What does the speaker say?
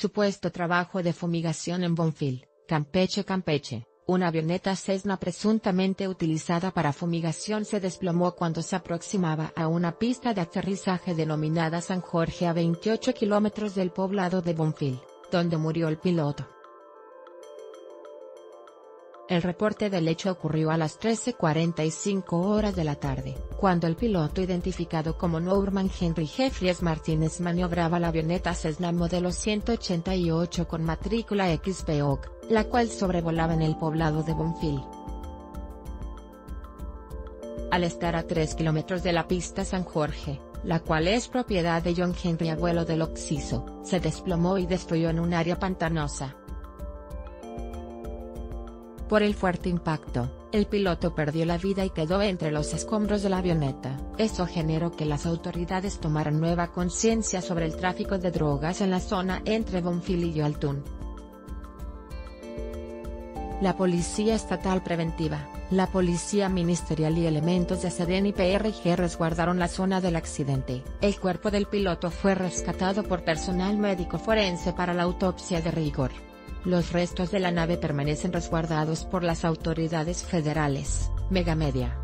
Supuesto trabajo de fumigación en Bonfil, Campeche Campeche. Una avioneta Cessna presuntamente utilizada para fumigación se desplomó cuando se aproximaba a una pista de aterrizaje denominada San Jorge a 28 kilómetros del poblado de Bonfil, donde murió el piloto. El reporte del hecho ocurrió a las 13.45 horas de la tarde, cuando el piloto identificado como Norman Henry Jeffries Martínez maniobraba la avioneta Cessna modelo 188 con matrícula XPOC, la cual sobrevolaba en el poblado de Bonfil. Al estar a 3 kilómetros de la pista San Jorge, la cual es propiedad de John Henry abuelo del Oxiso, se desplomó y destruyó en un área pantanosa. Por el fuerte impacto, el piloto perdió la vida y quedó entre los escombros de la avioneta. Eso generó que las autoridades tomaran nueva conciencia sobre el tráfico de drogas en la zona entre Bonfil y Yoaltún. La Policía Estatal Preventiva, la Policía Ministerial y elementos de SEDEN y PRG resguardaron la zona del accidente. El cuerpo del piloto fue rescatado por personal médico forense para la autopsia de rigor. Los restos de la nave permanecen resguardados por las autoridades federales. Megamedia.